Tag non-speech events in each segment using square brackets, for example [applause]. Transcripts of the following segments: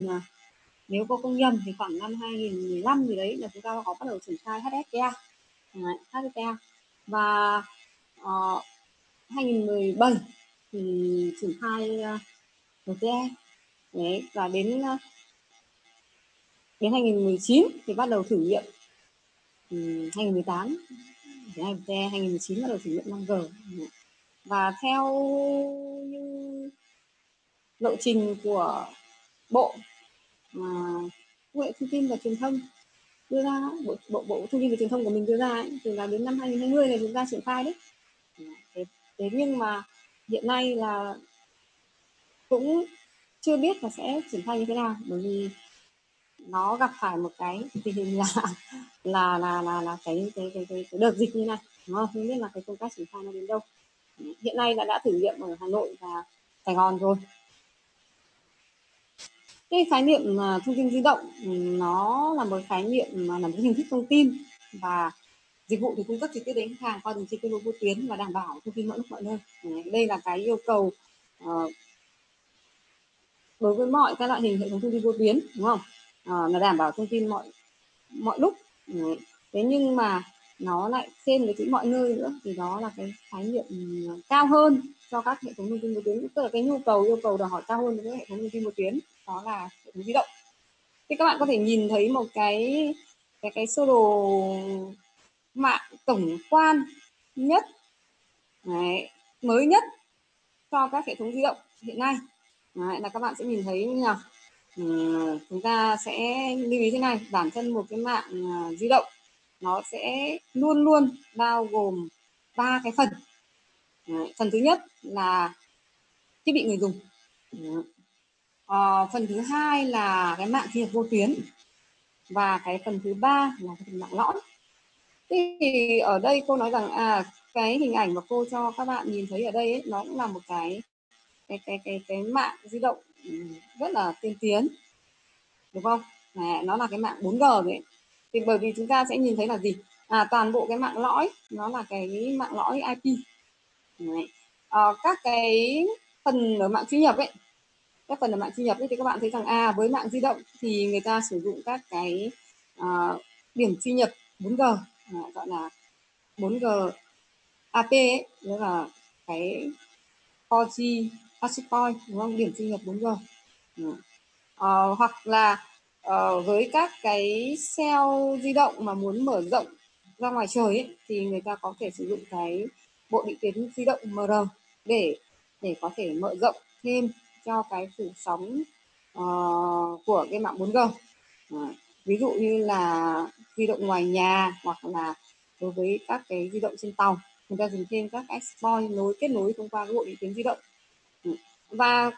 Vâng mà nếu cô không nhầm thì khoảng năm 2015 gì đấy là chúng ta có bắt đầu triển khai HSPA đấy, HSPA và ờ, uh, 2017 thì triển khai ờ, uh, RTE đấy và đến uh, đến 2019 thì bắt đầu thử nghiệm. Um, 2018 2019, 2019 bắt đầu thử nghiệm 5G vâng và theo như lộ trình của bộ mà công nghệ thông tin và truyền thông đưa ra bộ, bộ bộ thông tin và truyền thông của mình đưa ra ấy, thì là đến năm 2020 này chúng ta triển khai đấy. Thế, thế nhưng mà hiện nay là cũng chưa biết là sẽ triển khai như thế nào bởi vì nó gặp phải một cái tình hình là là là là là cái cái cái, cái, cái đợt dịch như này đúng không? không biết là cái công tác triển khai nó đến đâu. Hiện nay là đã thử nghiệm ở Hà Nội và Sài Gòn rồi cái khái niệm à, thông tin di động ừ, nó là một khái niệm mà là một hình thức thông tin và dịch vụ thì cung cấp trực tiếp đến khách hàng qua đường dây kết nối vô tuyến và đảm bảo thông tin mọi lúc mọi nơi. Ừ, đây là cái yêu cầu uh, đối với mọi các loại hình hệ thống thông tin vô tuyến đúng không? Uh, là đảm bảo thông tin mọi mọi lúc. Ừ, thế nhưng mà nó lại thêm cái chữ mọi nơi nữa thì đó là cái khái niệm cao hơn cho các hệ thống thông tin vô tuyến tức là cái nhu cầu yêu cầu đòi hỏi cao hơn với các hệ thống thông tin vô tuyến đó là hệ thống di động. Thì các bạn có thể nhìn thấy một cái cái cái sơ đồ mạng tổng quan nhất Đấy, mới nhất cho các hệ thống di động hiện nay. Đấy, là các bạn sẽ nhìn thấy như nào? Ừ, chúng ta sẽ lưu ý thế này bản thân một cái mạng uh, di động nó sẽ luôn luôn bao gồm ba cái phần. Đấy, phần thứ nhất là thiết bị người dùng. Đấy. À, phần thứ hai là cái mạng truy vô tuyến và cái phần thứ ba là cái phần mạng lõi thì ở đây cô nói rằng à cái hình ảnh mà cô cho các bạn nhìn thấy ở đây ấy, nó cũng là một cái cái cái cái cái mạng di động ừ, rất là tiên tiến đúng không? À, nó là cái mạng 4G đấy thì bởi vì chúng ta sẽ nhìn thấy là gì? À toàn bộ cái mạng lõi nó là cái mạng lõi IP đấy. À, các cái phần ở mạng truy nhập ấy các phần là mạng truy nhập ấy, thì các bạn thấy rằng à với mạng di động thì người ta sử dụng các cái à, điểm truy nhập 4G à, gọi là 4G AP ấy, đó là cái 4G access point đúng không? Điểm truy nhập 4G à, ừ. ờ, hoặc là à, với các cái cell di động mà muốn mở rộng ra ngoài trời ấy, thì người ta có thể sử dụng cái bộ định tuyến di động MR để để có thể mở rộng thêm cho cái phủ sóng uh, của cái mạng 4G à, ờ, ví dụ như là di động ngoài nhà hoặc là đối với các cái di động trên tàu chúng ta dùng thêm các exploit nối kết nối thông qua cái bộ định tuyến di động. Ừ, và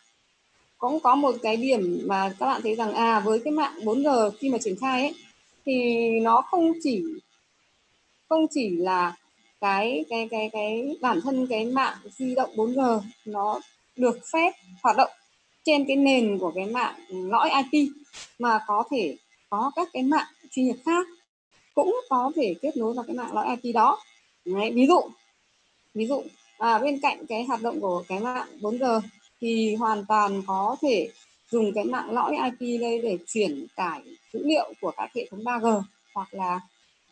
cũng có một cái điểm mà các bạn thấy rằng à với cái mạng 4G khi mà triển khai ấy thì nó không chỉ không chỉ là cái cái cái cái bản thân cái mạng di động 4G nó được phép hoạt động trên cái nền của cái mạng lõi IP mà có thể có các cái mạng chuyên nghiệp khác cũng có thể kết nối vào cái mạng lõi IP đó Đấy, ví dụ ví dụ à, bên cạnh cái hoạt động của cái mạng 4G thì hoàn toàn có thể dùng cái mạng lõi IP đây để chuyển tải dữ liệu của các hệ thống 3G hoặc là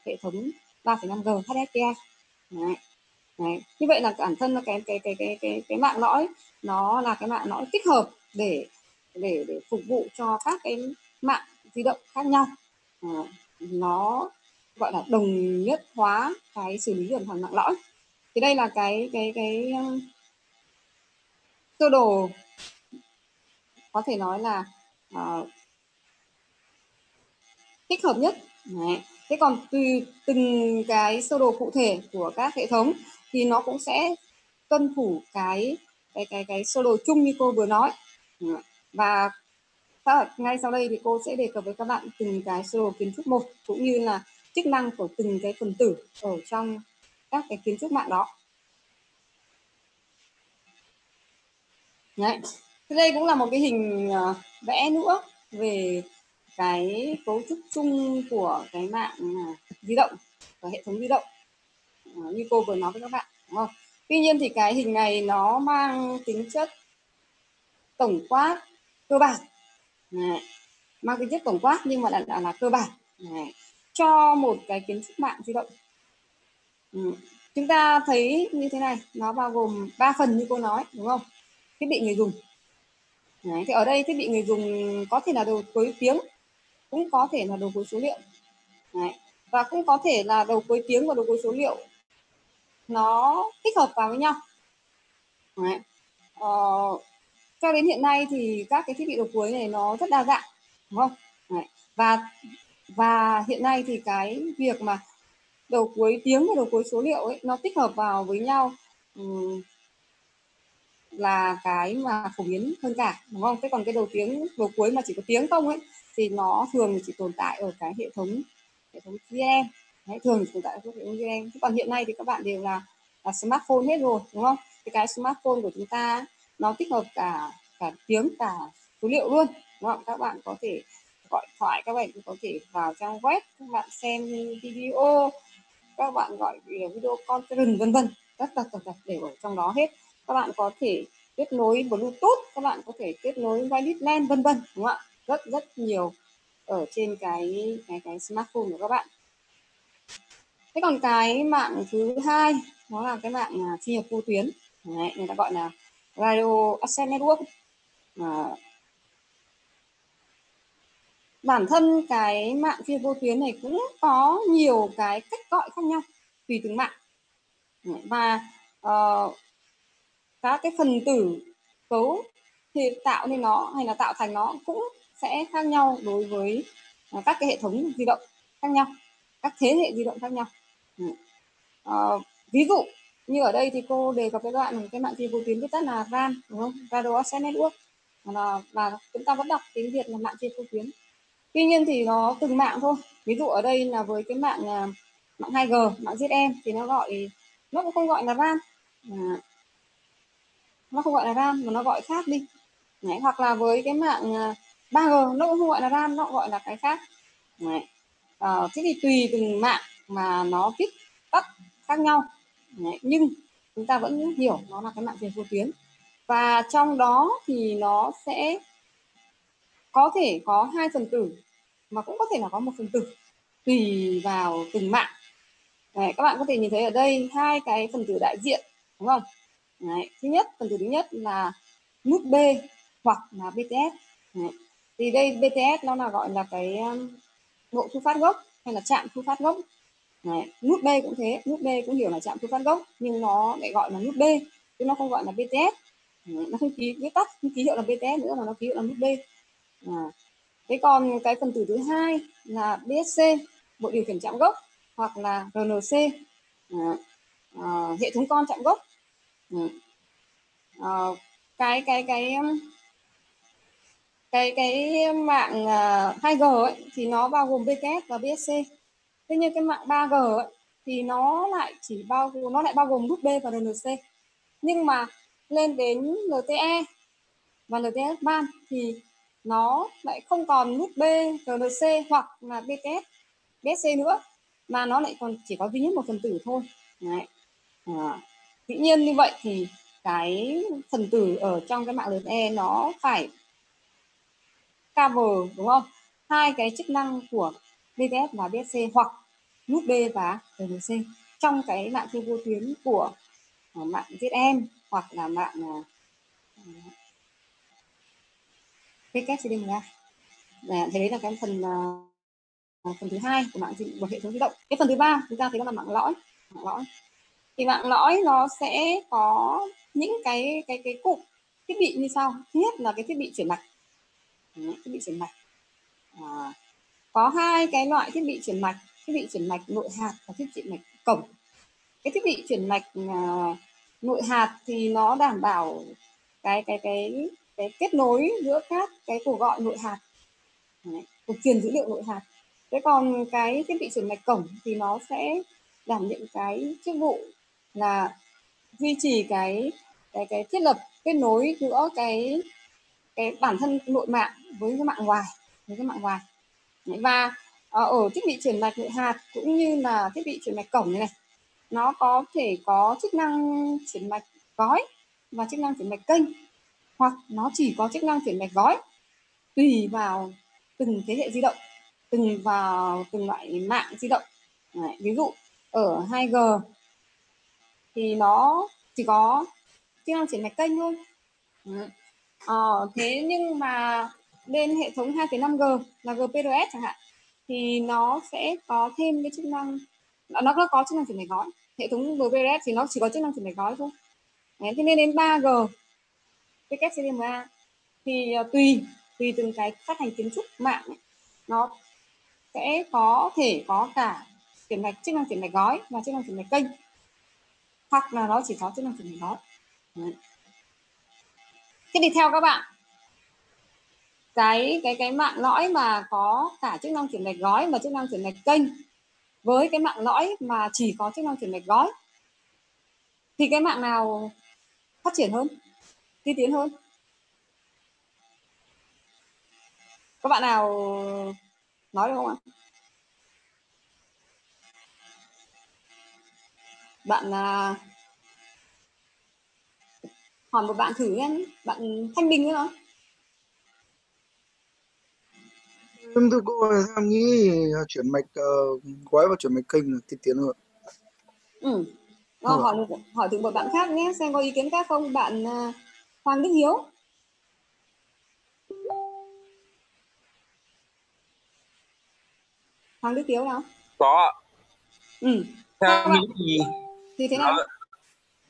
hệ thống 3,5G HSPA. Đấy. Đấy. Như vậy là bản thân là cái cái cái cái cái cái mạng lõi nó là cái mạng lõi tích hợp để để để phục vụ cho các cái mạng di động khác nhau. À, nó gọi là đồng nhất hóa cái xử lý tuần hoàn mạng lõi thì đây là cái cái cái ờ, sơ đồ có thể nói là uh, tích hợp nhất Đấy. thế còn tùy từng cái sơ đồ cụ thể của các hệ thống thì nó cũng sẽ tuân thủ cái cái cái cái sơ đồ chung như cô vừa nói. Ừ. Và ngay sau đây thì cô sẽ đề cập với các bạn từng cái sơ đồ kiến trúc một cũng như là chức năng của từng cái phần tử ở trong các cái kiến trúc mạng đó. Đấy. Thế đây cũng là một cái hình uh, vẽ nữa về cái cấu trúc chung của cái mạng uh, di động và hệ thống di động. Ờ, như cô vừa nói với các bạn đúng không? Tuy nhiên thì cái hình này nó mang tính chất tổng quát cơ bản Đấy. mang tính chất tổng quát nhưng mà là, là, là cơ bản Đấy. cho một cái kiến trúc mạng di động ừ. chúng ta thấy như thế này nó bao gồm 3 phần như cô nói đúng không thiết bị người dùng Đấy. thì ở đây thiết bị người dùng có thể là đầu cuối tiếng cũng có thể là đầu cuối số liệu Đấy. và cũng có thể là đầu cuối tiếng và đầu cuối số liệu nó tích hợp vào với nhau Đấy. Ờ, cho đến hiện nay thì các cái thiết bị đầu cuối này nó rất đa dạng đúng không Đấy. và và hiện nay thì cái việc mà đầu cuối tiếng và đầu cuối số liệu ấy nó tích hợp vào với nhau um, là cái mà phổ biến hơn cả đúng không? Thế còn cái đầu tiếng đầu cuối mà chỉ có tiếng không ấy thì nó thường chỉ tồn tại ở cái hệ thống hệ thống VM Đấy, thường tồn tại ở ứng thống VM chứ còn hiện nay thì các bạn đều là là smartphone hết rồi đúng không? Thì cái smartphone của chúng ta nó tích hợp cả cả tiếng cả số liệu luôn đúng không? Các bạn có thể gọi thoại các bạn có thể vào trang web các bạn xem video các bạn gọi video conference vân vân. Tất tật tật tật đều ở trong đó hết. Các bạn có thể kết nối bluetooth các bạn có thể kết nối wireless LAN vân vân đúng không ạ? Rất rất nhiều ở trên cái cái cái smartphone của các bạn thế còn cái mạng thứ hai đó là cái mạng à, phi truy nhập vô tuyến. Đấy, người ta gọi là radio access network. À, bản thân cái mạng truy nhập vô tuyến này cũng có nhiều cái cách gọi khác nhau tùy từng mạng. Và uh, các cái phần tử cấu thì tạo nên nó hay là tạo thành nó cũng sẽ khác nhau đối với uh, các cái hệ thống di động khác nhau các thế hệ di động khác nhau uh, ví dụ như ở đây thì cô đề cập cái đoạn cái mạng thì vô tuyến viết tắt là RAN đúng không? Radio Access Network. Là, là chúng ta vẫn đọc tiếng Việt là mạng trên vô tuyến tuy nhiên thì nó từng mạng thôi. Ví dụ ở đây là với cái mạng à, mạng 2G mạng ZM thì nó gọi nó cũng không gọi là RAM à, nó không gọi là RAM mà nó gọi khác đi. Đấy, hoặc là với cái mạng à, 3G nó cũng không gọi là RAM nó gọi là cái khác. Đấy. À, thế thì tùy từng mạng mà nó viết tắt khác nhau Đấy. nhưng chúng ta vẫn hiểu nó là cái mạng truyền vô tuyến và trong đó thì nó sẽ có thể có hai phần tử mà cũng có thể là có một phần tử tùy vào từng mạng Đấy, các bạn có thể nhìn thấy ở đây hai cái phần tử đại diện đúng không Đấy, thứ nhất phần tử thứ nhất là nút B hoặc là BTS Đấy. thì đây BTS nó là gọi là cái um, bộ thu phát gốc hay là trạm thu phát gốc Đấy. nút B cũng thế nút B cũng hiểu là chạm thu phát gốc nhưng nó lại gọi là nút B chứ nó không gọi là BTS Đấy. Ừ, nó không ký viết tắt không ký hiệu là BTS nữa mà nó ký hiệu là nút B à. thế còn cái phần tử thứ hai là BSC bộ điều khiển chạm gốc hoặc là RNC à, ừ, à, hệ thống con chạm gốc ừ, à, cái cái cái um, cái cái mạng à, 2G ấy, thì nó bao gồm BTS và BSC thế nhưng cái mạng 3G ấy, thì nó lại chỉ bao gồm nó lại bao gồm nút B và RNC nhưng mà lên đến LTE và LTS ban thì nó lại không còn nút B, RNC hoặc là BTS, BSC nữa mà nó lại còn chỉ có duy nhất một phần tử thôi. Đấy. À, dĩ nhiên như vậy thì cái phần tử ở trong cái mạng LTE nó phải cover đúng không? Hai cái chức năng của BTS và BSC hoặc nút B và RNC trong cái mạng thu vô tuyến của uh, mạng ZM hoặc là mạng uh, WCDMA. Đấy, thế đấy là cái phần uh, phần thứ hai của mạng của hệ thống di động. Cái phần thứ ba chúng ta thấy đó là mạng lõi mạng lõi. Thì mạng lõi nó sẽ có những cái cái cái cụm thiết bị như sau. Thứ nhất là cái thiết bị chuyển mạch. Thiết bị chuyển mạch. À, có hai cái loại thiết bị chuyển mạch thiết bị chuyển mạch nội hạt và thiết bị chuyển mạch cổng. Cái thiết bị chuyển mạch uh, nội hạt thì nó đảm bảo cái cái cái cái kết nối giữa các cái cuộc gọi nội hạt. Cuộc truyền dữ liệu nội hạt. Thế còn cái thiết bị chuyển mạch cổng thì nó sẽ đảm nhiệm cái chức vụ là duy trì cái cái cái thiết lập kết nối giữa cái cái bản thân nội mạng với cái mạng ngoài với cái mạng ngoài và ờ, ở thiết bị chuyển mạch nội hạt cũng như là thiết bị chuyển mạch cổng này này nó có thể có chức năng chuyển mạch gói và chức năng chuyển mạch kênh hoặc nó chỉ có chức năng chuyển mạch gói tùy vào từng thế hệ di động từng vào từng loại mạng di động. Đấy, ví dụ ở 2G thì nó chỉ có chức năng chuyển mạch kênh thôi. Ờ, thế nhưng mà bên hệ thống 2,5G là GPRS chẳng hạn thì nó sẽ có thêm cái chức năng nó có chức năng chuyển mạch gói. Hệ thống GPRS thì nó chỉ có chức năng chuyển mạch gói thôi. Đấy, thế nên đến 3G WCDMA thì uh, tùy tùy từng cái phát hành kiến trúc mạng ấy, nó sẽ có thể có cả chuyển mạch chức năng chuyển mạch gói và chức năng chuyển mạch kênh hoặc là nó chỉ có chức năng chuyển mạch gói. Đấy. thế thì theo các bạn cái cái cái mạng lõi mà có cả chức năng chuyển mạch gói và chức năng chuyển mạch kênh. Với cái mạng lõi mà chỉ có chức năng chuyển mạch gói thì cái mạng nào phát triển hơn tiên tiến hơn? Các bạn nào nói được không ạ? Bạn à, hỏi một bạn thử nhé bạn thanh bình nữa em thưa cô em nghĩ chuyển mạch uh, gói và chuyển mạch kênh là tiên tiến hơn. Ừ. Ờ, hỏi hỏi thử một bạn khác nhé xem có ý kiến khác không? Bạn uh, Hoàng Đức Hiếu. Hoàng Đức Hiếu nào? Có ừ. theo nghĩ thì thì thế nào?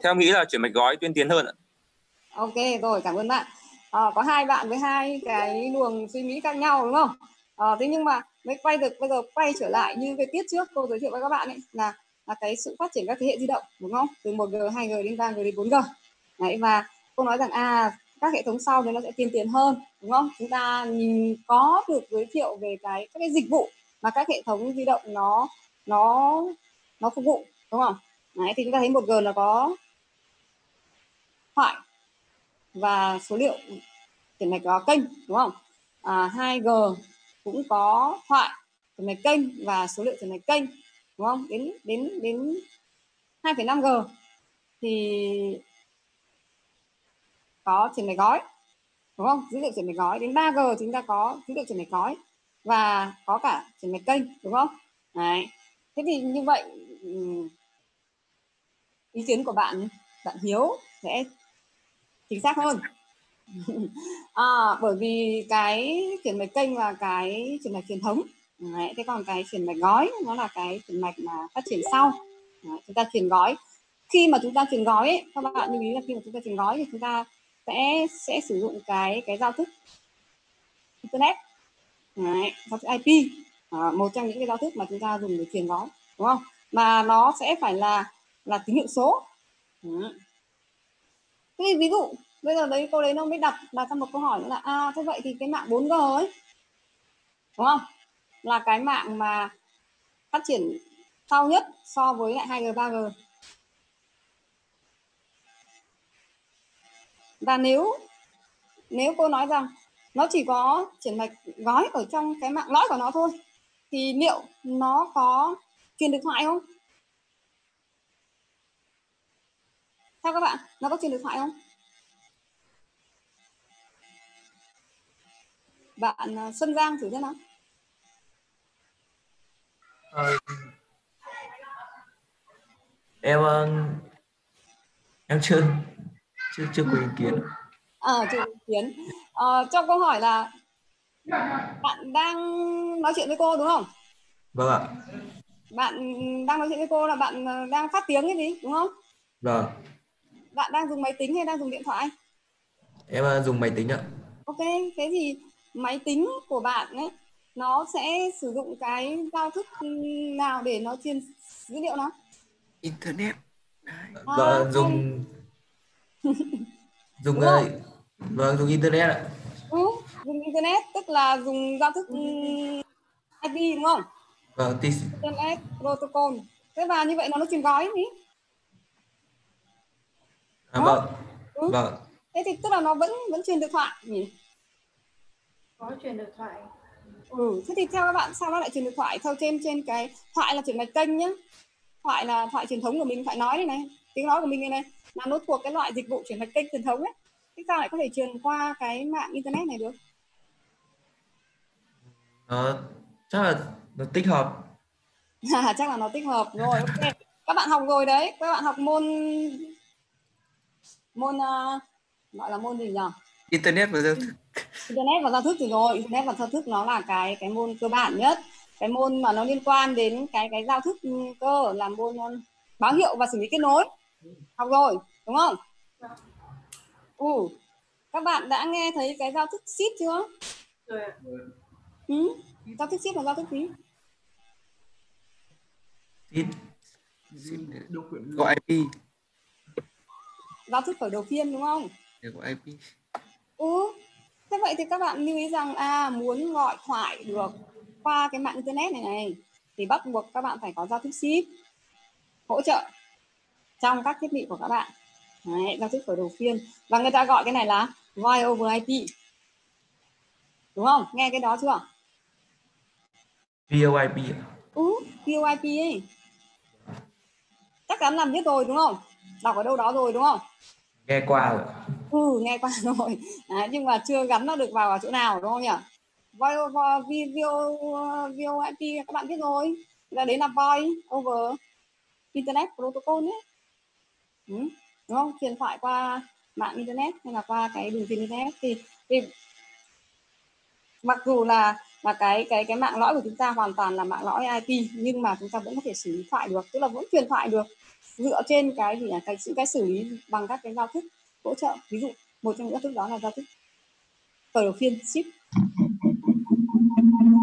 theo nghĩ là chuyển mạch gói tiên tiến hơn ạ. Ok rồi cảm ơn bạn. À, có hai bạn với hai cái luồng suy nghĩ khác nhau đúng không à, thế nhưng mà mới quay được bây giờ quay trở lại như cái tiết trước cô giới thiệu với các bạn ấy là là cái sự phát triển các thế hệ di động đúng không? Từ 1G 2G đến 3G đến 4G đấy và cô nói rằng à các hệ thống sau thì nó sẽ tiên tiến hơn đúng không? Chúng ta nhìn có được giới thiệu về cái các cái dịch vụ mà các hệ thống di động nó nó nó phục vụ đúng không? Đấy thì chúng ta thấy 1G là có thoại và số liệu chuyển mạch có kênh đúng không? À, 2G cũng có thoại chuyển mạch kênh và số liệu chuyển mạch kênh đúng không? Đến đến đến 2,5G thì có chuyển mạch gói đúng không? Dữ liệu chuyển mạch gói đến 3G chúng ta có dữ liệu chuyển mạch gói và có cả chuyển mạch kênh đúng không? Đấy. thế thì như vậy ừ, ý kiến của bạn bạn Hiếu sẽ chính xác hơn. [laughs] à, bởi vì cái chuyển mạch kênh và cái chuyển mạch truyền thống. Đấy, thế còn cái chuyển mạch gói nó là cái chuyển mạch mà phát triển sau. Đấy, chúng ta chuyển gói. Khi mà chúng ta chuyển gói ấy, các bạn lưu ý là khi mà chúng ta chuyển gói thì chúng ta sẽ sẽ sử dụng cái cái giao thức internet. Đấy, giao thức IP à, ờ, một trong những cái giao thức mà chúng ta dùng để truyền gói đúng không? Mà nó sẽ phải là là tín hiệu số. Đấy. thế ví dụ bây giờ đấy cô đấy nó mới đặt đặt ra một câu hỏi nữa là à thế vậy thì cái mạng 4G ấy, đúng không? Là cái mạng mà phát triển sau nhất so với lại 2G 3G và nếu nếu cô nói rằng nó chỉ có chuyển mạch gói ở trong cái mạng lõi của nó thôi, thì liệu nó có truyền được thoại không? Theo các bạn, nó có truyền được thoại không? Bạn à, Xuân Giang thử thế nào. Ờ, em ờ, em chưa chưa chưa có ý kiến. Ờ à, chưa ý kiến. À, trong câu hỏi là bạn đang nói chuyện với cô đúng không? Vâng ạ. Bạn đang nói chuyện với cô là bạn ờ, đang phát tiếng cái gì đúng không? Vâng. Bạn đang dùng máy tính hay đang dùng điện thoại? Em ờ, dùng máy tính ạ. Ok thế thì máy tính của bạn ấy nó sẽ sử dụng cái giao thức nào để nó truyền dữ liệu nào internet. À, vâng dùng [laughs] dùng uh, vâng dùng internet ạ. Ừ, dùng internet tức là dùng giao thức IP đúng không? Vâng internet protocol. Thế và như vậy nó nó truyền gói gì à, vâng. Ừ. vâng. Thế thì tức là nó vẫn vẫn truyền được thoại nhỉ có truyền được thoại. Ừ thế thì theo các bạn sao nó lại truyền được thoại? Theo trên trên cái thoại là truyền mạch kênh nhá. Thoại là thoại truyền thống của mình phải nói đây này tiếng nói của mình đây này. Là nó thuộc cái loại dịch vụ chuyển mạch kênh truyền thống ấy. Thế sao lại có thể truyền qua cái mạng internet này được? Nó chắc là nó tích hợp. [laughs] chắc là nó tích hợp. Rồi ok. Các bạn học rồi đấy. Các bạn học môn môn uh, gọi là môn gì nhỉ? Internet và giao thức. Internet và giao thức thì rồi. Internet và giao thức nó là cái cái môn cơ bản nhất. Cái môn mà nó liên quan đến cái cái giao thức cơ là môn um, báo hiệu và xử lý kết nối. Học rồi đúng không? Ừ. Các bạn đã nghe thấy cái giao thức ship chưa? Rồi ạ. ừ? giao thức ship là giao thức gì? Gọi IP. giao thức khởi đầu phiên đúng không? Để gọi IP. Ừ, thế vậy thì các bạn lưu ý rằng à muốn gọi thoại được qua cái mạng internet này này thì bắt buộc các bạn phải có giao thức ship hỗ trợ trong các thiết bị của các bạn. Đấy, giao thức khởi đầu phiên và người ta gọi cái này là voice over IP. Đúng không? Nghe cái đó chưa? VoIP. Ừ, VoIP ấy. Chắc chắn là biết rồi đúng không? Đọc ở đâu đó rồi đúng không? Nghe qua rồi ừ nghe qua [laughs] rồi. Đấy, nhưng mà chưa gắn nó được vào ở chỗ nào đúng không nhỉ? Voice video, video ip các bạn biết rồi. Là đấy là voice over internet protocol ấy. Ừ. đúng không? Truyền thoại qua mạng internet hay là qua cái đường truyền internet. Thì, thì mặc dù là là cái cái cái mạng lõi của chúng ta hoàn toàn là mạng lõi IP nhưng mà chúng ta vẫn có thể xử lý thoại được tức là vẫn truyền thoại được dựa trên cái gì là cái cái xử lý bằng các cái giao thức hỗ trợ. Ví dụ một trong những thức đó là giao thức khởi đầu phiên ship.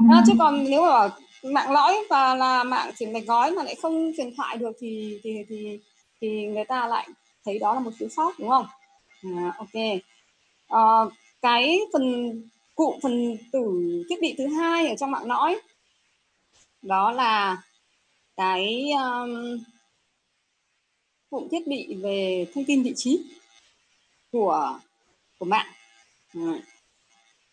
À, chứ còn nếu mà mạng lõi và là mạng chuyển mạch gói mà lại không truyền thoại được thì thì thì thì người ta lại thấy đó là một thiếu sót đúng không? À, ok. À, cái phần cụ phần tử thiết bị thứ hai ở trong mạng lõi đó là cái um, cụm thiết bị về thông tin vị trí của của mạng.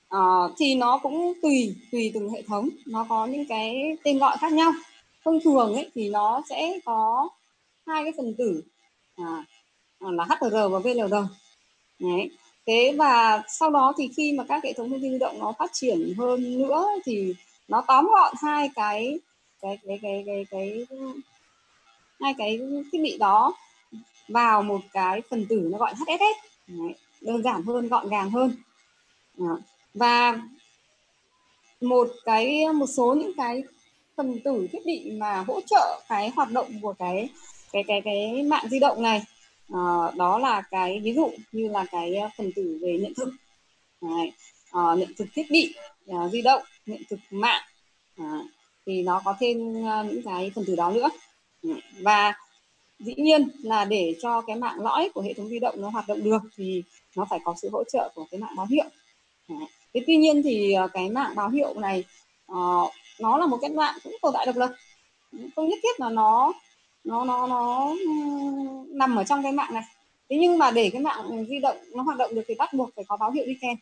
À, thì nó cũng tùy tùy từng hệ thống. Nó có những cái tên gọi khác nhau. Thông thường ấy thì nó sẽ có hai cái phần tử à, là HR và VLR Đấy. thế và sau đó thì khi mà các hệ thống thông tin di động nó phát triển hơn nữa thì nó tóm gọn hai cái cái cái cái cái, cái, hai cái thiết bị đó vào một cái phần tử nó gọi HSS đơn giản hơn gọn gàng hơn. Và một cái một số những cái phần tử thiết bị mà hỗ trợ cái hoạt động của cái cái cái cái mạng di động này à, đó là cái ví dụ như là cái phần tử về nhận thức. Đấy. À, nhận thực thiết bị à, di động nhận thực mạng. À, thì nó có thêm à, những cái phần tử đó nữa. Và dĩ nhiên là để cho cái mạng lõi của hệ thống di động nó hoạt động được thì nó phải có sự hỗ trợ của cái mạng báo hiệu. Thế tuy nhiên thì ờ, cái mạng báo hiệu này uh, nó là một cái mạng cũng tồn tại độc lập. Không nhất thiết là nó nó nó nó nằm ở trong cái mạng này. Thế nhưng mà để cái mạng di động nó hoạt động được thì bắt buộc phải có báo hiệu đi kèm.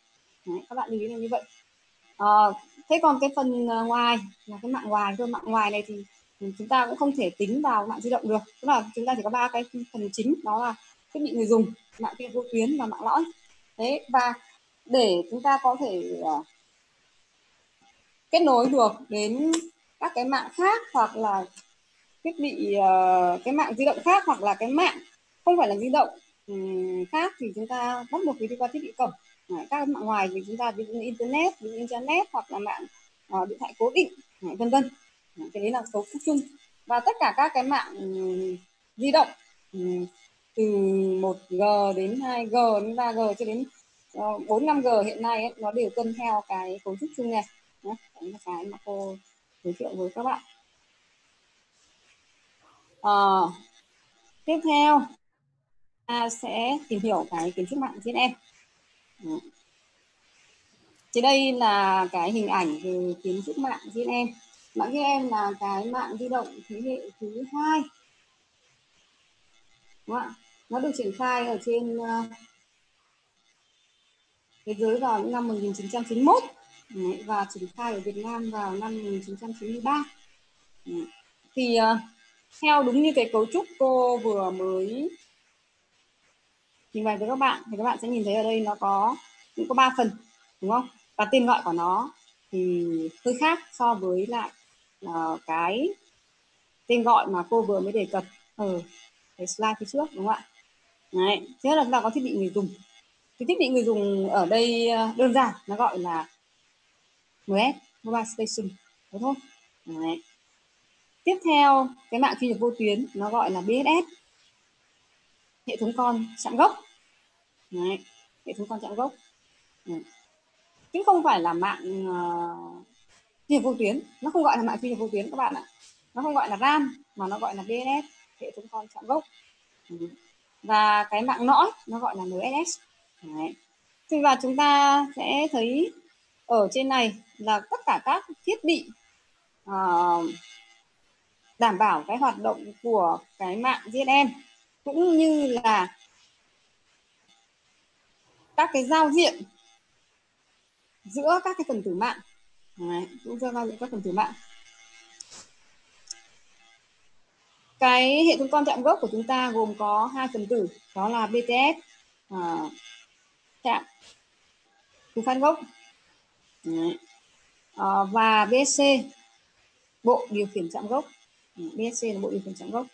Đấy, các bạn lưu ý là như vậy. À, thế còn cái phần ngoài là cái mạng ngoài cơ. Mạng ngoài này thì chúng ta cũng không thể tính vào mạng di động được. Tức là chúng ta chỉ có ba cái phần chính đó là thiết bị người dùng mạng kia vô tuyến và mạng lõi. Thế và để chúng ta có thể uh, kết nối được đến các cái mạng khác hoặc là thiết bị uh, cái mạng di động khác hoặc là cái mạng không phải là di động um, khác thì chúng ta bắt buộc phải đi qua thiết bị cổng. Đấy, các mạng ngoài thì chúng ta ví dụ như internet ví dụ internet hoặc là mạng uh, điện thoại cố định vân vân cái đấy là số phúc chung. Và tất cả các cái mạng ừ, di động ừ, từ 1G đến 2G đến 3G cho đến ờ, 4 5G hiện nay ấy, nó đều tuân theo cái cấu trúc chung này. Đấy là cái mà cô giới thiệu với các bạn. À, tiếp theo ta sẽ tìm hiểu cái kiến trúc mạng trên em. Thì đây là cái hình ảnh về kiến trúc mạng trên em mạng trên em là cái mạng di động thế hệ thứ hai. Đúng không ạ? Nó được triển khai ở trên uh, thế giới vào những năm 1991 Đấy, và triển khai ở Việt Nam vào năm 1993 Đấy. thì uh, theo đúng như cái cấu trúc cô vừa mới trình bày với các bạn thì các bạn sẽ nhìn thấy ở đây nó có cũng có ba phần đúng không? Và tên gọi của nó thì hơi khác so với lại uh, cái tên gọi mà cô vừa mới đề cập. Ở cái slide phía trước đúng không ạ? Đấy, thế là chúng ta có thiết bị người dùng. Cái thiết bị người dùng ở đây ờ, đơn giản nó gọi là MS Mobile Station. Đúng thôi. Đấy. tiếp theo cái mạng truy nhập vô tuyến nó gọi là BSS hệ thống con chạm gốc. Đấy. hệ thống con chạm gốc. Đấy. chứ không phải là mạng uh, nhập vô tuyến. Nó không gọi là mạng phi nhập vô tuyến các bạn ạ. Nó không gọi là RAM mà nó gọi là dns hệ thống con chạm gốc. Ừ. Và cái mạng nõi nó gọi là NSS Đấy. Thì và chúng ta sẽ thấy ở trên này là tất cả các thiết bị uh, đảm bảo cái hoạt động của cái mạng GSM cũng như là các cái giao diện giữa các cái phần tử mạng. Đấy, cũng giao diện các phần tử mạng. Cái hệ thống con chạm gốc của chúng ta gồm có hai phần tử đó là BTS à, ờ, chạm thu phát gốc. Đấy. À, và BSC bộ điều khiển chạm gốc. BSC là bộ điều khiển chạm gốc.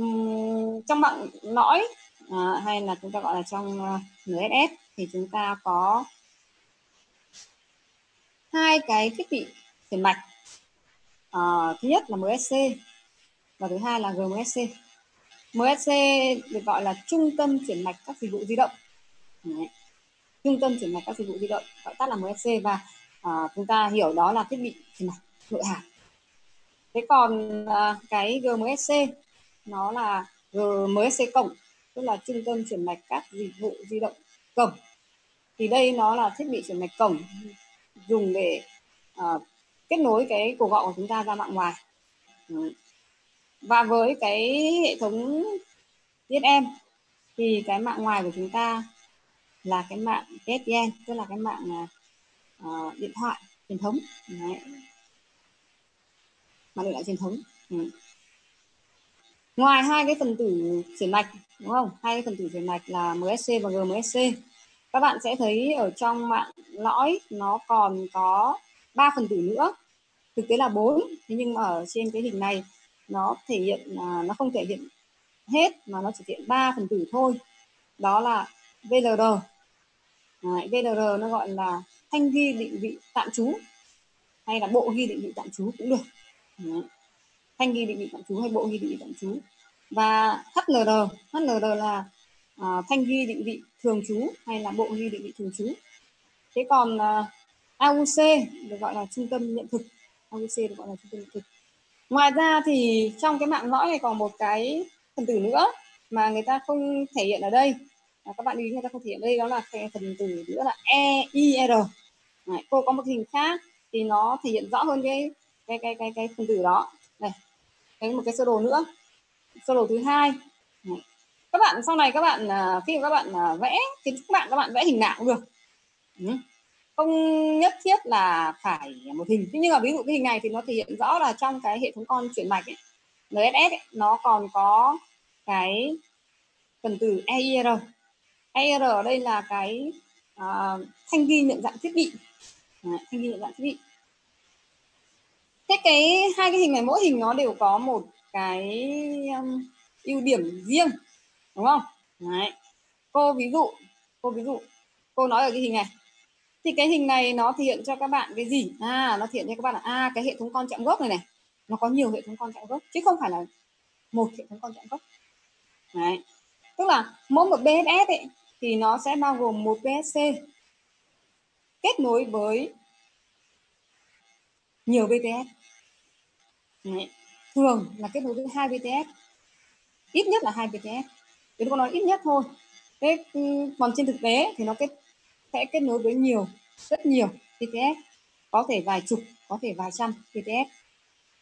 Uhm, trong mạng lõi à, hay là chúng ta gọi là trong NSS thì chúng ta có hai cái thiết bị chuyển mạch. À, thứ nhất là MSC và thứ hai là GMSC MSC được gọi là trung tâm chuyển mạch các dịch vụ di động. Đấy. trung tâm chuyển mạch các dịch vụ di động gọi tắt là MSC và à, chúng ta hiểu đó là thiết bị chuyển mạch nội hàm. Thế còn à, cái GMSC nó là GMSC cổng tức là trung tâm chuyển mạch các dịch vụ di động cổng thì đây nó là thiết bị chuyển mạch cổng dùng để uh, kết nối cái cuộc gọi của chúng ta ra mạng ngoài. Ừ. Và với cái hệ thống DSM thì cái mạng ngoài của chúng ta là cái mạng PSTN tức là cái mạng uh, điện thoại truyền thống. Đấy. mạng điện thoại truyền thống. Ừ. ngoài hai cái phần tử chuyển mạch đúng không? Hai cái phần tử chuyển mạch là MSC và GMSC các bạn sẽ thấy ở trong mạng lõi nó còn có ba phần tử nữa. Thực tế là bốn thế nhưng mà ở trên cái hình này nó thể hiện là nó không thể hiện hết mà nó chỉ hiện ba phần tử thôi. Đó là VLR Đấy, VLR nó gọi là thanh ghi định vị tạm trú hay là bộ ghi định vị tạm trú cũng được. Đấy. thanh ghi định vị tạm trú hay bộ ghi định vị tạm trú. Và HLR HLR là uh, thanh ghi định vị thường trú hay là bộ ghi định vị thường trú. Thế còn ờ, uh, AUC được gọi là trung tâm nhận thực. AUC được gọi là trung tâm nhận thực. Ngoài ra thì trong cái mạng lõi này còn một cái phần tử nữa mà người ta không thể hiện ở đây. À, các bạn ý người ta không thể hiện ở đây đó là cái phần tử nữa là EIR Đấy, cô có một hình khác thì nó thể hiện rõ hơn cái cái cái cái cái phần tử đó. Này cái một cái sơ đồ nữa. Sơ đồ thứ hai. Đấy các bạn sau này các bạn à, khi các bạn à, vẽ kiến trúc mạng các bạn vẽ hình nào cũng được. Ừ. Không nhất thiết là phải một hình. Thế nhưng mà ví dụ cái hình này thì nó thể hiện rõ là trong cái hệ thống con chuyển mạch ấy, NSS ấy, nó còn có cái phần tử EIR EIR ở đây là cái uh, thanh ghi nhận dạng thiết bị. Đấy, thanh ghi nhận dạng thiết bị. Thế cái hai cái hình này mỗi hình nó đều có một cái um, ưu điểm riêng đúng không? Đấy. cô ví dụ cô ví dụ cô nói ở cái hình này. Thì cái hình này nó thể hiện cho các bạn cái gì? À nó thể hiện cho các bạn là à cái hệ thống con chạm gốc này này. Nó có nhiều hệ thống con chạm gốc chứ không phải là một hệ thống con chạm gốc. Đấy. tức là mỗi một BSS ấy, thì nó sẽ bao gồm một BSC kết nối với nhiều BTS Đấy. thường là kết nối với hai BTS ít nhất là hai BTS tôi có nói ít nhất thôi thế ừ, còn trên thực tế thì nó kết sẽ kết nối với nhiều rất nhiều BTS có thể vài chục có thể vài trăm BTS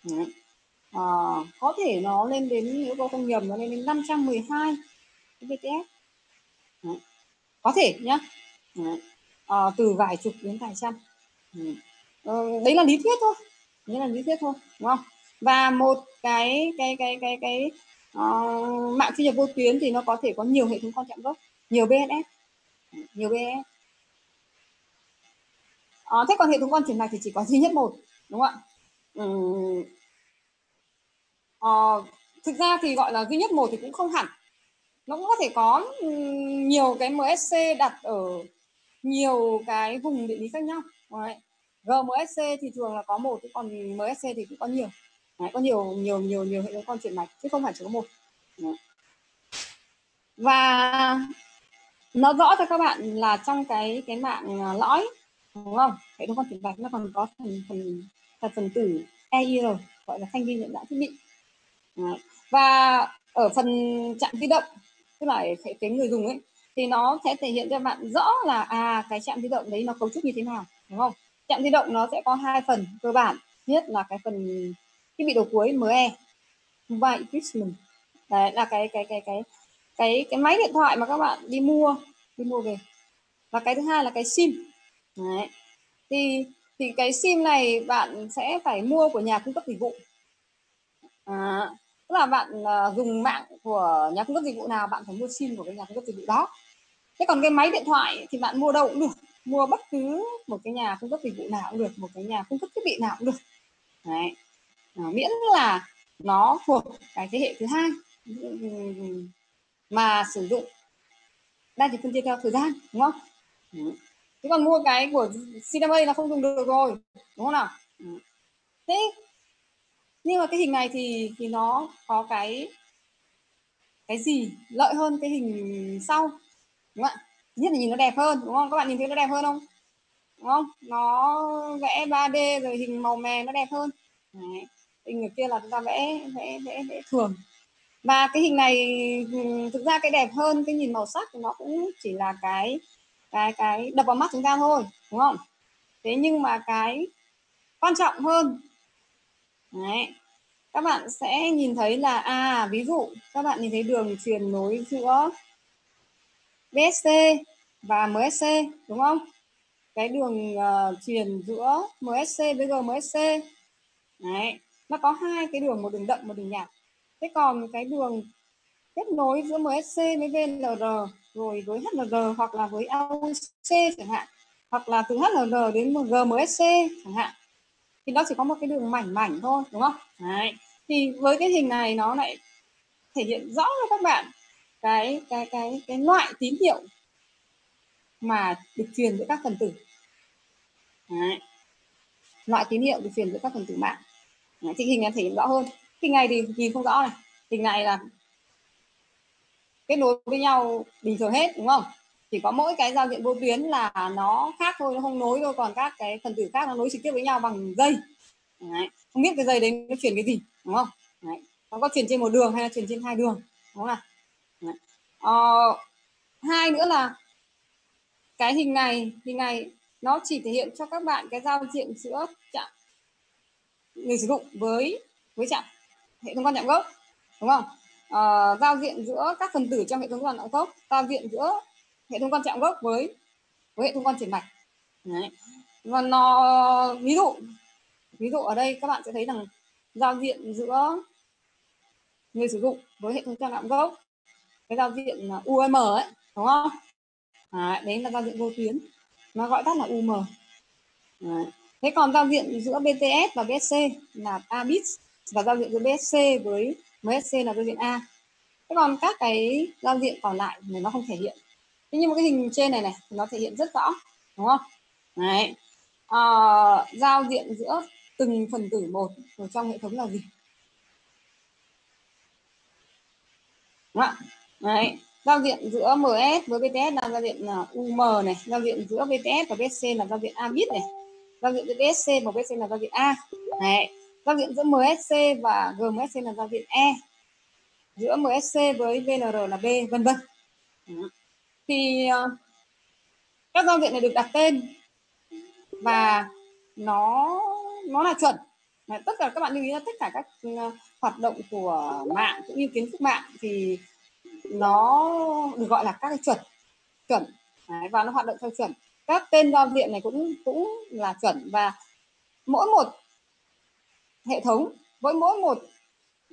Đấy. À, có thể nó lên đến nếu cô không nhầm nó lên đến 512 BTS Đấy. có thể nhá Đấy. À, từ vài chục đến vài trăm Đấy. À, đấy là lý thuyết thôi đấy là lý thuyết thôi đúng không và một cái cái cái cái cái uh, mạng truy nhập vô tuyến thì nó có thể có nhiều hệ thống con chạm gốc nhiều BSS nhiều BSS à, ờ, thế còn hệ thống con chuyển mạch thì chỉ có duy nhất một đúng không ạ? Ừ. à, thực ra thì gọi là duy nhất một thì cũng không hẳn. Nó cũng có thể có ừ, nhiều cái MSC đặt ở nhiều cái vùng địa lý khác nhau. Đấy. GMSC thì thường là có một còn MSC thì cũng có nhiều. Đấy, có nhiều nhiều nhiều nhiều hệ thống con chuyển mạch chứ không phải chỉ có một. Đấy. và nó rõ cho các bạn là trong cái cái mạng à, lõi đúng không? Hệ thống con chuyển mạch nó còn có phần phần phần phần tử EIR gọi là thanh vi nhận dạng thiết bị. Đấy. và ở phần chạm di động tức là hệ cái người dùng ấy thì nó sẽ thể hiện cho bạn rõ là à cái chạm di động đấy nó cấu trúc như thế nào đúng không? Chạm di động nó sẽ có hai phần cơ bản. Nhất là cái phần thiết bị đầu cuối ME mobile equipment đấy là cái cái cái cái cái cái máy điện thoại mà các bạn đi mua đi mua về. Và cái thứ hai là cái sim. Đấy. Thì thì cái sim này bạn sẽ phải mua của nhà cung cấp dịch vụ. À, tức là bạn uh, dùng mạng của nhà cung cấp dịch vụ nào bạn phải mua sim của cái nhà cung cấp dịch vụ đó. Thế còn cái máy điện thoại thì bạn mua đâu cũng được. Mua bất cứ một cái nhà cung cấp dịch vụ nào cũng được một cái nhà cung cấp thiết bị nào cũng được. Đấy. À, miễn là nó thuộc cái thế hệ thứ hai. Mà sử dụng đa thì phân chia theo thời gian đúng không? Thế còn mua cái của CDMA là không dùng được rồi đúng không nào? Thế nhưng mà cái hình này thì thì nó có cái cái gì lợi hơn cái hình sau đúng không ạ? Nhất là nhìn nó đẹp hơn đúng không? Các bạn nhìn thấy nó đẹp hơn không? Đúng không? Nó vẽ 3D rồi hình màu mè nó đẹp hơn. Đấy hình ở kia là chúng ta vẽ vẽ vẽ vẽ thường và cái hình này ừ, thực ra cái đẹp hơn cái nhìn màu sắc thì nó cũng chỉ là cái cái cái đập vào mắt chúng ta thôi đúng không thế nhưng mà cái quan trọng hơn Đấy. các bạn sẽ nhìn thấy là à ví dụ các bạn nhìn thấy đường truyền nối giữa BSC và MSC đúng không cái đường uh, truyền giữa MSC với GMSC Đấy nó có hai cái đường, một đường đậm, một đường nhạt thế còn cái đường kết nối giữa MSC với vlr rồi với hlr hoặc là với AOC chẳng hạn, hoặc là từ hlr đến GMSC chẳng hạn, thì nó chỉ có một cái đường mảnh mảnh thôi, đúng không Đấy. thì với cái hình này nó lại thể hiện rõ cho các bạn cái cái cái cái loại tín hiệu mà được truyền giữa các phần tử Đấy. loại tín hiệu được truyền giữa các phần tử mạng Đấy. thì hình này thể hiện rõ hơn hình này thì nhìn không rõ này hình này là kết nối với nhau bình thường hết đúng không chỉ có mỗi cái giao diện vô tuyến là nó khác thôi nó không nối thôi còn các cái phần tử khác nó nối trực tiếp với nhau bằng dây Đấy. không biết cái dây đấy nó chuyển cái gì đúng không Đấy. nó có chuyển trên một đường hay là chuyển trên hai đường đúng không nào Ờ, hai nữa là cái hình này hình này nó chỉ thể hiện cho các bạn cái giao diện giữa chạm người sử dụng với với chạm hệ thống quan trọng gốc đúng không? À, giao diện giữa các phần tử trong hệ thống quan trọng gốc giao diện giữa hệ thống quan trọng gốc với với hệ thống quan chuyển mạch. Đấy. và nó ví dụ ví dụ ở đây các bạn sẽ thấy rằng giao diện giữa người sử dụng với hệ thống quan trọng gốc cái giao diện UM ấy đúng không? À, đấy là giao diện vô tuyến. Nó gọi tắt là UM Đấy thế còn giao diện giữa BTS và BSC là A bit và giao diện giữa BSC với MSC là giao diện A. Thế còn các cái giao diện còn lại thì nó không thể hiện. Thế nhưng mà cái hình trên này này thì nó thể hiện rất rõ đúng không? Đấy. À, giao diện giữa từng phần tử một ở trong hệ thống là gì? Đúng không Đấy. giao diện giữa MS với BTS là giao diện UM này giao diện giữa BTS và BSC là giao diện A bit này giao diện giữa BSC và BSC là giao diện A. Đấy. giao diện giữa MSC và GMSC là giao diện E. Giữa MSC với VNR là B vân vân. Thì uh, các giao diện này được đặt tên và nó nó là chuẩn. Tất cả các bạn lưu ý là tất cả các uh, hoạt động của mạng cũng như kiến thức mạng thì nó được gọi là các cái chuẩn chuẩn. Đấy, và nó hoạt động theo chuẩn các tên giao diện này cũng cũng là chuẩn và mỗi một hệ thống với mỗi một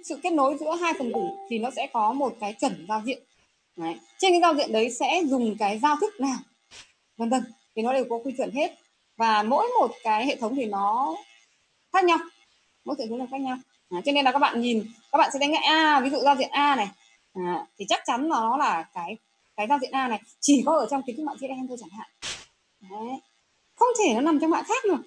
sự kết nối giữa hai phần tử thì nó sẽ có một cái chuẩn giao diện. Đấy. trên cái giao diện đấy sẽ dùng cái giao thức nào vân vân thì nó đều có quy chuẩn hết. Và mỗi một cái hệ thống thì nó khác nhau mỗi hệ thống là khác nhau. À, cho nên là các bạn nhìn các bạn sẽ đánh a ví dụ giao diện a này. À, thì chắc chắn nó là cái cái giao diện a này chỉ có ở trong kiến thức mạng chị em thôi chẳng hạn. Đấy. không thể nó nằm trong mạng khác được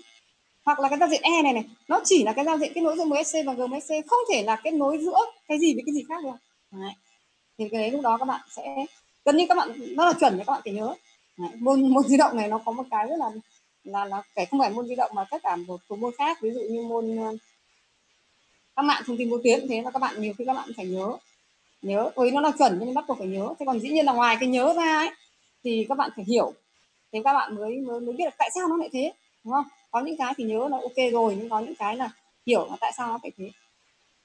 hoặc là cái giao diện e này này, nó chỉ là cái giao diện kết nối giữa MSC và GMSC không thể là kết nối giữa cái gì với cái gì khác được Đấy. thì cái đấy lúc đó các bạn sẽ, gần như các bạn, nó là chuẩn để các bạn phải nhớ Đấy. môn môn di động này nó có một cái rất là là là cái không phải môn di động mà tất cả một số môn khác, ví dụ như môn ờ, các mạng thông tin vô tuyến thế là các bạn nhiều khi các bạn phải nhớ nhớ với nó là chuẩn nhưng bắt buộc phải nhớ thế còn dĩ nhiên là ngoài cái nhớ ra ấy, thì các bạn phải hiểu thì các bạn mới mới, mới biết được tại sao nó lại thế đúng không? Có những cái thì nhớ là ok rồi nhưng có những cái là hiểu là tại sao nó phải thế.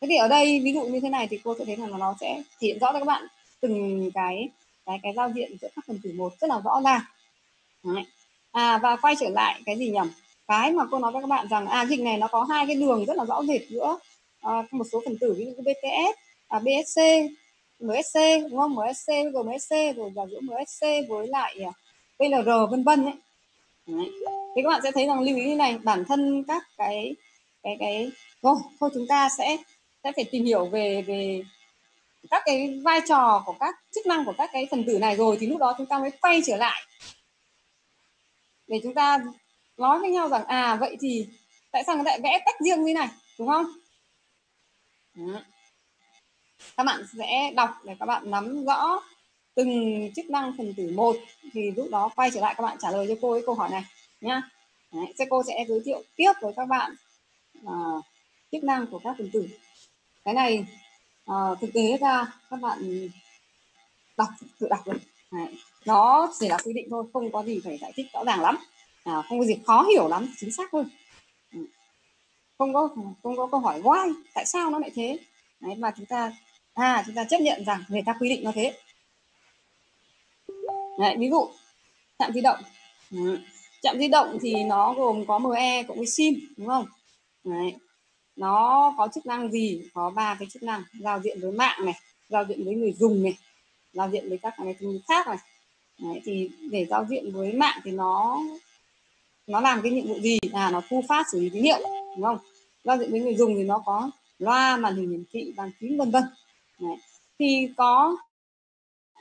Thế thì ở đây ví dụ như thế này thì cô sẽ thấy rằng là nó sẽ thể hiện rõ cho các bạn từng cái cái cái giao diện giữa các phần tử một rất là rõ ràng. Đấy. à và quay trở lại cái gì nhầm cái mà cô nói với các bạn rằng à dịch này nó có hai cái đường rất là rõ rệt giữa à, một số phần tử ví dụ như BTS à, BSC MSC đúng không? MSC GMSC rồi là giữa MSC với lại à, PLR vân vân ấy Đấy. thì các bạn sẽ thấy rằng lưu ý như này bản thân các cái cái cái rồi thôi chúng ta sẽ sẽ phải tìm hiểu về về các cái vai trò của các chức năng của các cái phần tử này rồi thì lúc đó chúng ta mới quay trở lại để chúng ta nói với nhau rằng à vậy thì tại sao người lại vẽ tách riêng như này đúng không Đó. các bạn sẽ đọc để các bạn nắm rõ từng chức năng phần tử một thì lúc đó quay trở lại các bạn trả lời cho cô cái câu hỏi này nhá. Đấy, sẽ cô sẽ giới thiệu tiếp với các bạn à, chức năng của các phần tử. Cái này à, thực tế ra các bạn đọc tự đọc được. Đấy. nó chỉ là quy định thôi không có gì phải giải thích rõ ràng lắm. À, không có gì khó hiểu lắm chính xác hơn ừ. không có không có câu hỏi why tại sao nó lại thế? Đấy, mà chúng ta à chúng ta chấp nhận rằng người ta quy định nó thế. Đấy, ví dụ chạm di động. Chạm di động thì nó gồm có ME cộng với SIM đúng không? Đấy. nó có chức năng gì? Có ba cái chức năng giao diện với mạng này giao diện với người dùng này giao diện với các cái thứ khác này. Đấy, thì để giao diện với mạng thì nó nó làm cái nhiệm vụ gì? Là nó thu phát xử lý tín hiệu đúng không? Giao diện với người dùng thì nó có loa màn hình hiển thị bàn phím vân vân. Thì có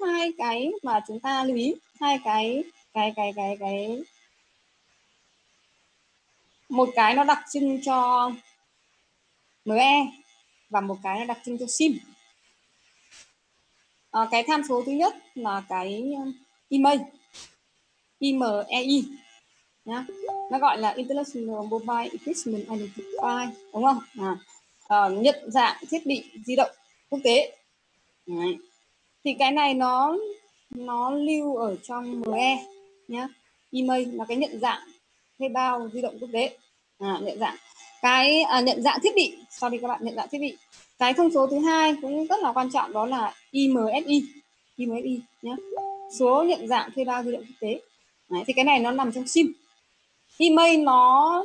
hai cái mà chúng ta lưu ý. Hai cái cái cái cái cái. Một cái nó đặc trưng cho ME và một cái nó đặc trưng cho SIM. À, cái tham số thứ nhất là cái um, email. IMEI nhá. Nó gọi là International Mobile Equipment Identifier đúng không? À, à, nhận dạng thiết bị di động quốc tế. Đấy thì cái này nó nó lưu ở trong ME nhá. Email là cái nhận dạng thuê bao di động quốc tế. À, nhận dạng. Cái à, nhận dạng thiết bị. Sau đi các bạn nhận dạng thiết bị. Cái thông số thứ hai cũng rất là quan trọng đó là IMSI IMSI nhé số nhận dạng thuê bao di động quốc tế. Đấy, thì cái này nó nằm trong sim. Email nó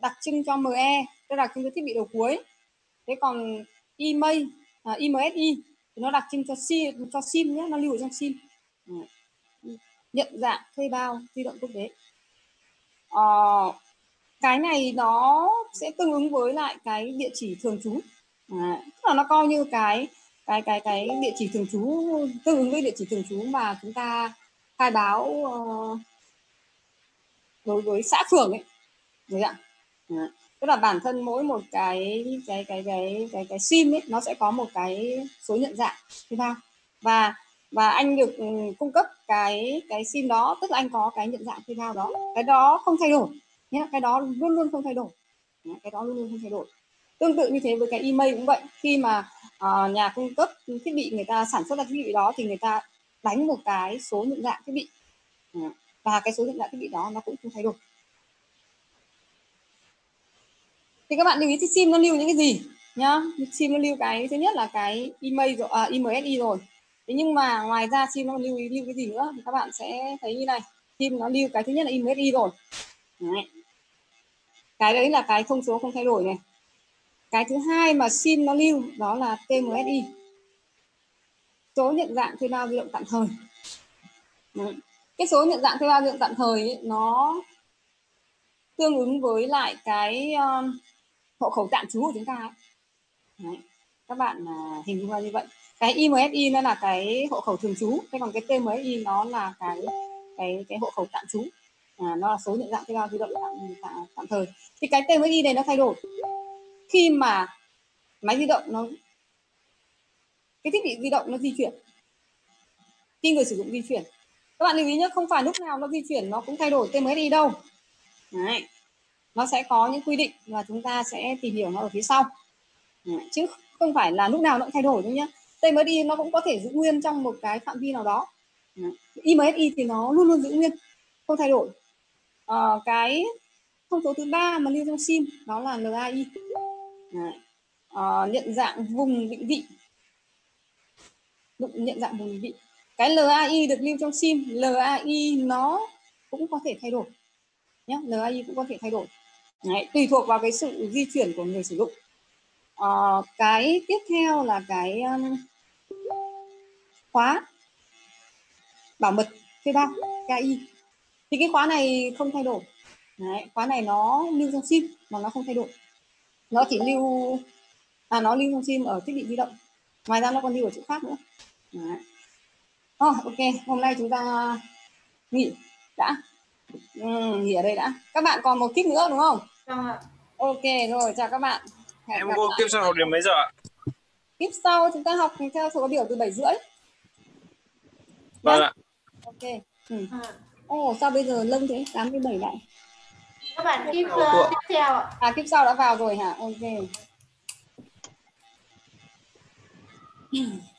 đặc trưng cho ME tức đặc trưng cho thiết bị đầu cuối. Thế còn email à, IMSI nó đặc trưng cho sim cho sim nhé nó lưu ở trong sim. Nhận dạng thuê bao di động quốc tế. À, cái này nó sẽ tương ứng với lại cái địa chỉ thường trú. À, tức là nó coi như cái cái cái cái địa chỉ thường trú tương ứng với địa chỉ thường trú mà chúng ta khai báo uh, đối với xã phường ấy. Đấy ạ? À, tức là bản thân mỗi một cái cái cái cái cái cái sim ấy nó sẽ có một cái số nhận dạng thuê bao và và anh được ừ, cung cấp cái cái sim đó tức là anh có cái nhận dạng thuê bao đó. Cái đó không thay đổi nhé cái đó luôn luôn không thay đổi cái đó luôn luôn không thay đổi. Tương tự như thế với cái email cũng vậy. Khi mà uh, nhà cung cấp thiết bị người ta sản xuất ra thiết bị đó thì người ta đánh một cái số nhận dạng thiết bị và cái số nhận dạng thiết bị đó nó cũng không thay đổi. Thì các bạn lưu ý thì sim nó lưu những cái gì nhá? Sim nó lưu cái thứ nhất là cái email rồi à, IMSI rồi. Thế nhưng mà ngoài ra sim nó lưu ý lưu cái gì nữa? Thì các bạn sẽ thấy như này sim nó lưu cái thứ nhất là IMSI rồi. Đấy. cái đấy là cái thông số không thay đổi này. Cái thứ hai mà sim nó lưu đó là TMSI số nhận dạng thuê bao di động tạm thời. Đấy. cái số nhận dạng thuê bao di động tạm thời ấy, nó tương ứng với lại cái uh, hộ khẩu tạm trú của chúng ta ấy. Đấy. các bạn à, hình dung ra như vậy cái IMSI nó là cái hộ khẩu thường trú thế còn cái TMSI nó là cái cái cái hộ khẩu tạm trú à, nó là số nhận dạng thuê bao di động tạm, tạm, tạm thời thì cái TMSI này nó thay đổi khi mà máy di động nó cái thiết bị di động nó di chuyển khi người sử dụng di chuyển các bạn lưu ý nhé không phải lúc nào nó di chuyển nó cũng thay đổi TMSI đâu Đấy nó sẽ có những quy định và chúng ta sẽ tìm hiểu nó ở phía sau. Ừ, chứ không phải là lúc nào nó cũng thay đổi đâu nhé TMSI nó cũng có thể giữ nguyên trong một cái phạm vi nào đó. Ừ, IMSI thì nó luôn luôn giữ nguyên không thay đổi. À, cái thông số thứ ba mà lưu trong sim đó là LAI à, ừ, ờ, nhận dạng vùng định vị. Nhận dạng vùng định vị. Cái LAI được lưu trong sim LAI nó cũng có thể thay đổi nhé LAI cũng có thể thay đổi. Đấy, tùy thuộc vào cái sự di chuyển của người sử dụng. À, cái tiếp theo là cái um, khóa bảo mật thuê bao KI thì cái khóa này không thay đổi. Đấy, khóa này nó lưu trong sim mà nó không thay đổi. Nó chỉ lưu à nó lưu trong sim ở thiết bị di động. Ngoài ra nó còn lưu ở chỗ khác nữa. Đấy. Oh, ok hôm nay chúng ta nghỉ đã. Ừ, nghỉ ở đây đã. Các bạn còn một kíp nữa đúng không? Vâng ạ. ok rồi chào các bạn Hẹn em cô tiếp sau học đến mấy giờ ạ kiếp sau chúng ta học theo số biểu từ 7 rưỡi vâng ạ ok ừ. À. Ồ, sao bây giờ lông thế 87 lại Các bạn cô ạ. tiếp theo ạ. à kiếp sau đã vào rồi hả ok [clears throat]